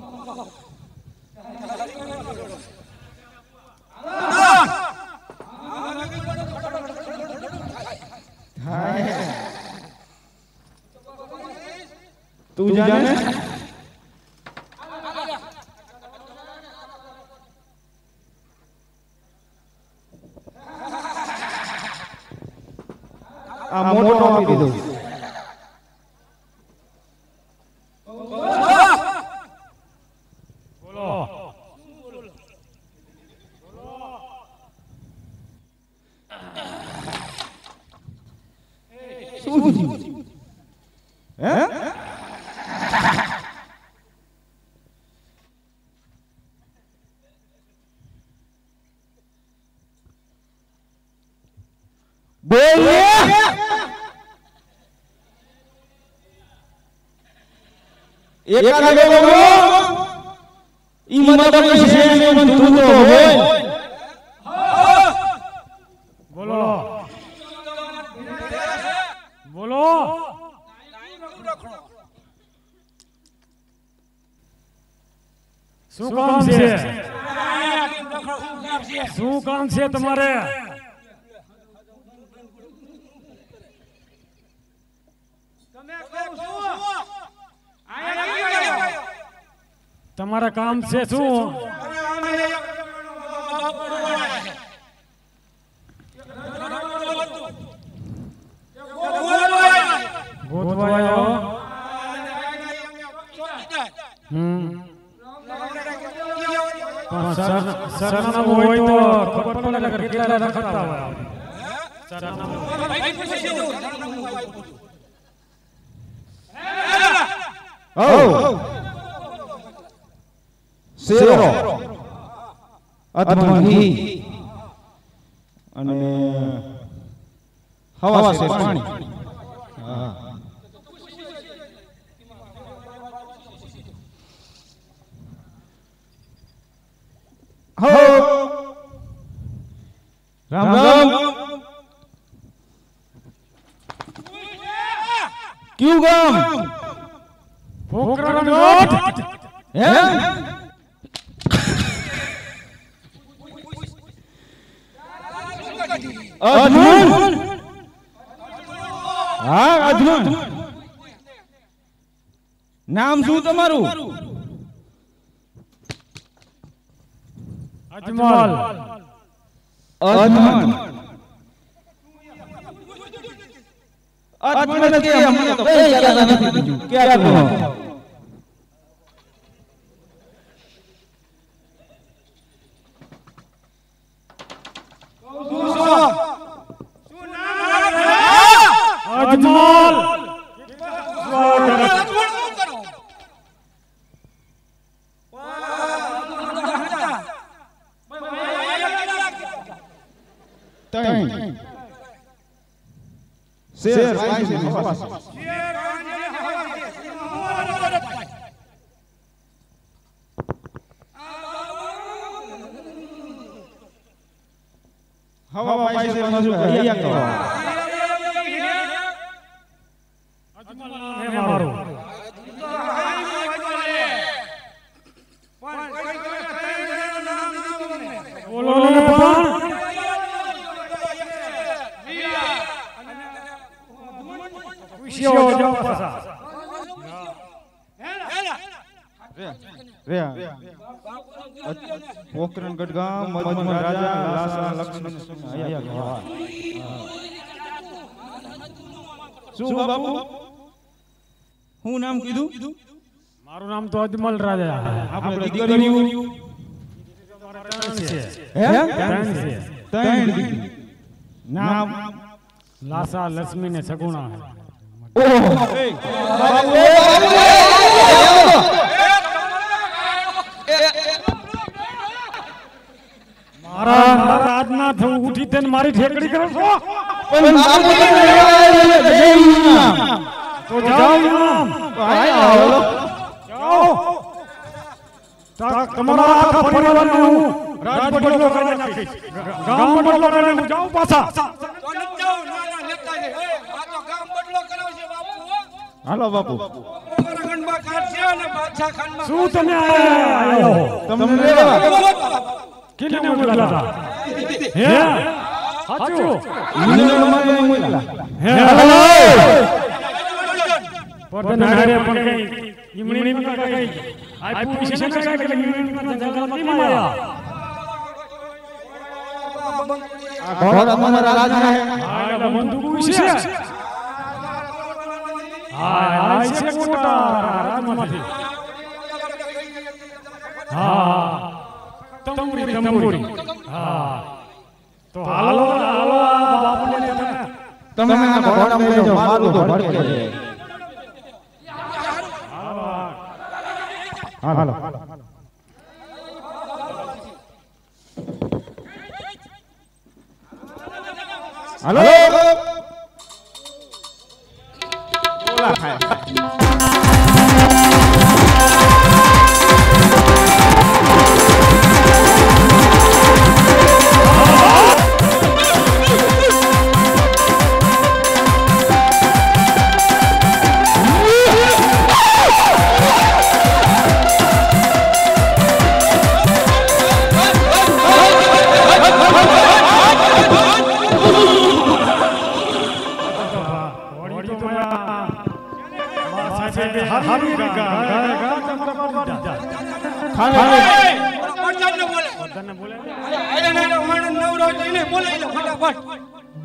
એકાદ બોલો ઈ માતા કોઈ છે નહીં પણ તું તો બોલ. બોલો. બોલો શું કામ છે? શું કામ છે તમારે? કામ છે શું ગોતવાયો હમ પણ સર- સરનામું હોય તો ખબર પડે ને કે કેટલા રખડતા હોય હો શેરો અથવા ઘી અને હવા છે પાણી હા હો રામ રામ ક્યુ ગામ ફોકરાનો ગોઠ હે અજમન હા અજમન નામ શું તમારું અજમલ અજમન અજમન કે અમને તો કઈ યાદ નથી બીજું ક્યાં કહો અજમલ ત્રણ શેર પાંચ ને હવા છે. હવા પાઈ છે મજુ કરિયા કરો એ મારું બોલો ને પણ પૂછ્યો જાઓ પાછા રે ગઢગામ મજમન રાજા લાસા લક્ષ્મણ આયા શું બાપુ? હું નામ કીધું? મારું નામ તો અજમલ રાજા આપણે દીકરીઓ. હે? ત્રણ છે. ત્રણ દીકરી નામ? લાસા લક્ષ્મી ને સગુણા મારા આજના થયું ઉઠી તેને મારી ઠેકડી કરો છો પણ બાપુ તો રહેવા દે, જય નામ તો જાઓ નામ તો આયા હાલો તા- તમારા આખા પરિવારને હું રાજબદલો કરી નાખીશ ગામ બદલો કરીને હું જાઉં પાછા તો નથી જાઉં, ના, ના, લેતા જાય. હે, આ તો ગામ બદલો કરાવશે બાપુ, હો. હાલો બાપુ અમારા ખંડમાં કાઢશે અને બાદશાહ ખંડમાં શું તમે આયા હો તમને લેવા કેને બોલાતા હે સાચું હે પોતાના હારે પણ કઈ ઈમણી માં કઈ આપ્યું વિશે છે કઈ કઈ ઈમણી માં જંગલમાં નહીં માયા ઘોડા તમારા રાજા હે આ એટલે બંદૂક વિશે હા આ છે કોટા રાજમાંથી હા તંબુરી તંબુરી. હા. તો હાલો હાલો આ બાપુને તમે. તમે આ ઘોડામાં બેસો મારું તો ભડકે છે. હાલો હાલો. ઓલા ખાય. એને બોલાવી લો ફટાફટ.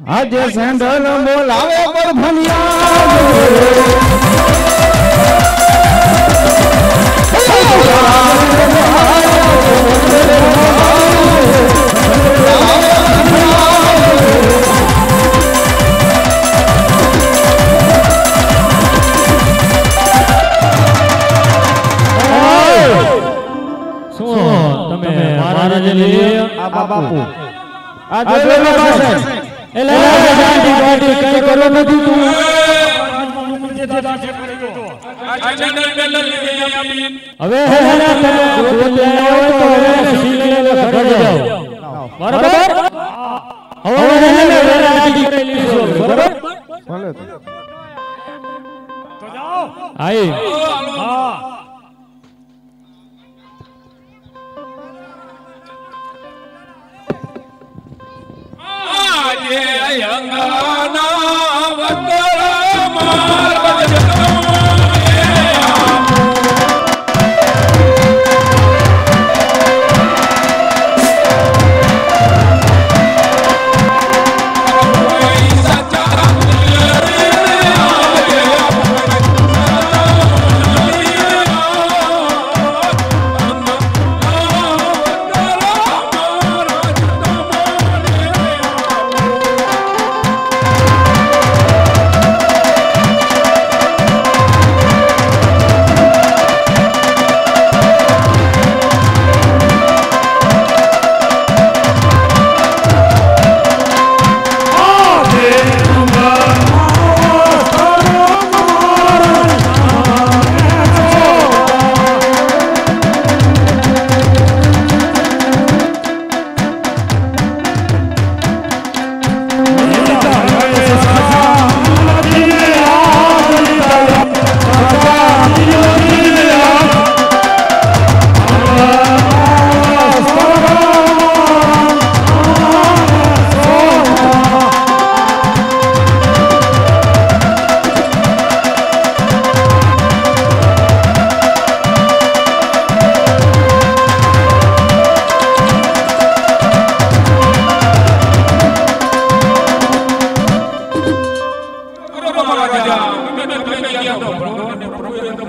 આજે સેન્ડલ બોલાવે પર ભણિયા લઈ આ બાપુ આ જોઈ લો પાસે એટલે કઈ કરો નથી તું. હવે હે હે તમે ક્રોધ લાવ્યા તો હવે એને શીખી જાઓ બરાબર હવે હે વેરાજી કરી લીધો બરાબર ભલે તો. તો જાઓ આઈ હા આજે અંગાના વતરમાં બજનો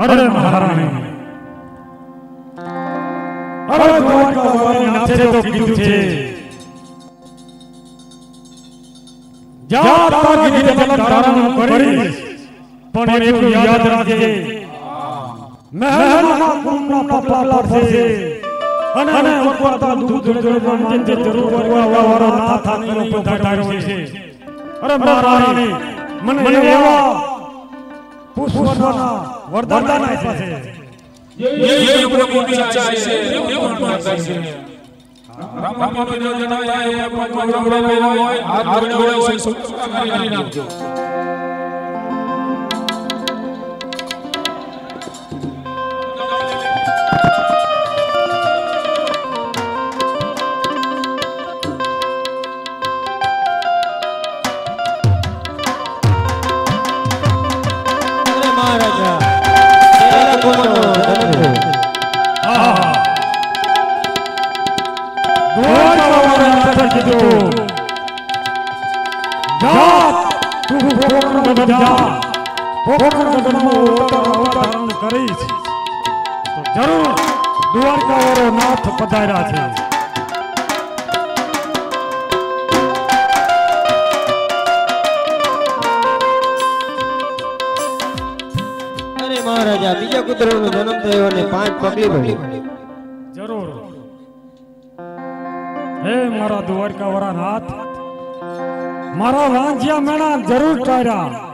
અરે મહારાણી અરે દ્વારકા વાળાને નાથે તો કીધું છે જા તારા કીધે મન ધારણ કરીશ પણ એટલું યાદ રાખજે મહેલના કુંડના પપલા પડશે અને અને ઉપરતા દૂધ જોડવા માંજે જરૂર કરવા વાળો નાથાની પધાર્યો છે અરે મહારાણી મને એવા પુષ્પના વરદાન આપ્યા છે. જેવી પ્રભુની ઈચ્છા છે એવું પણ થાય છે. રામાપીરનો જણાવ્યા એ પણ ગૌરવ હોય હાથ જોડે હોય સુખા કરી નાખજો. પધાર્યા છે. મહારાજા બીજા કુતરાનો જન્મ થયો અને પાંચ પગલી ભરી. જરૂર. હે મારા દ્વારકા વરા નાથ મારા વાંજિયા મેણા જરૂર ટાર્યા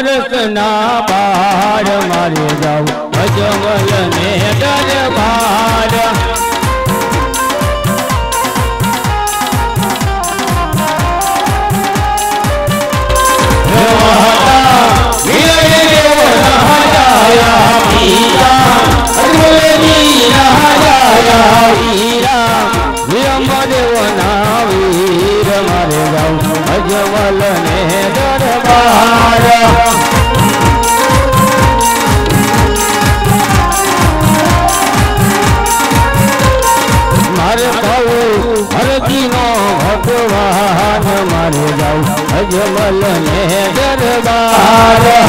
પાંચ વર્ષના બાળ મારે જાવ અજમલ ને દરબાર ભગવાન